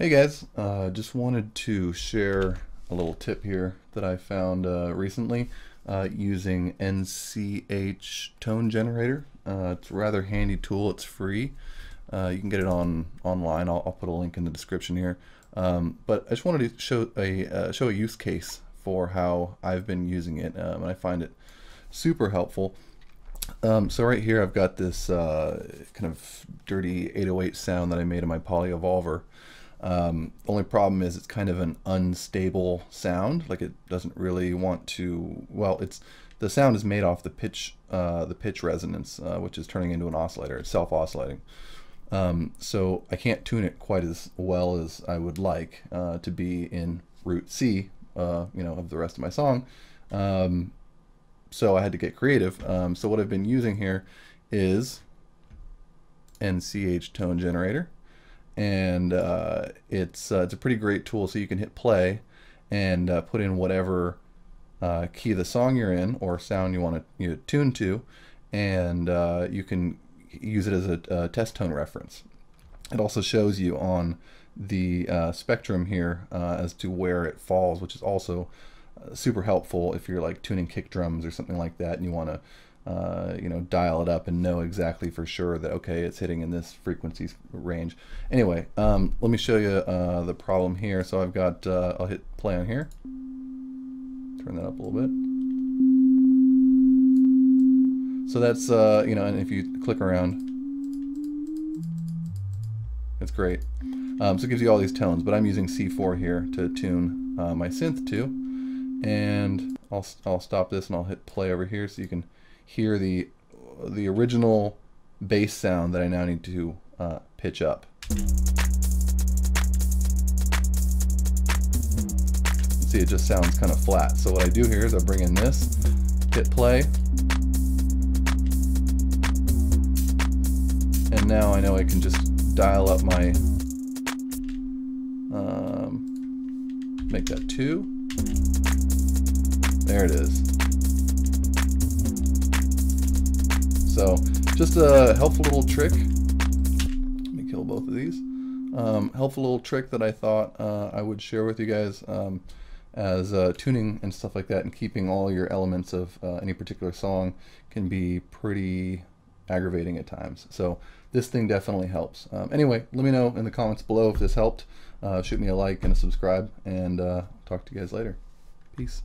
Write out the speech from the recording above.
Hey guys, uh, just wanted to share a little tip here that I found uh, recently uh, using NCH Tone Generator. Uh, it's a rather handy tool. It's free. Uh, you can get it on online. I'll, I'll, put a link in the description here. Um, but I just wanted to show a uh, show a use case for how I've been using it, um, and I find it super helpful. Um, so right here I've got this kind of dirty 808 sound that I made in my Poly Evolver. Um, only problem is it's kind of an unstable sound. Like it doesn't really want to. Well, it's the sound is made off the pitch, uh, the pitch resonance, uh, which is turning into an oscillator. It's self-oscillating. Um, so I can't tune it quite as well as I would like uh, to be in root C, uh, you know, of the rest of my song. Um, so I had to get creative. Um, so what I've been using here is NCH tone generator and uh, it's uh, it's a pretty great tool. So you can hit play and uh, put in whatever uh, key the song you're in or sound you want to you know, tune to, and uh, you can use it as a, a, test tone reference. It also shows you on the uh, spectrum here as to where it falls, which is also super helpful if you're like tuning kick drums or something like that, and you want to uh, you know, dial it up and know exactly for sure that, okay, it's hitting in this frequency range. Anyway, um, let me show you uh, the problem here. So I've got, uh, I'll hit play on here. Turn that up a little bit. So that's, uh, you know, and if you click around, it's great. Um, so it gives you all these tones, but I'm using C4 here to tune uh, my synth to. And I'll, I'll stop this and I'll hit play over here so you can hear the the original bass sound that I now need to uh, pitch up. See, it just sounds kind of flat. So what I do here is I bring in this, hit play, and now I know I can just dial up my, um, make that two. There it is. So just a helpful little trick. Let me kill both of these. Um, helpful little trick that I thought uh, I would share with you guys um, as uh, tuning and stuff like that and keeping all your elements of uh, any particular song can be pretty aggravating at times. So this thing definitely helps. Um, anyway, let me know in the comments below if this helped. Uh, shoot me a like and a subscribe and uh, talk to you guys later. Peace.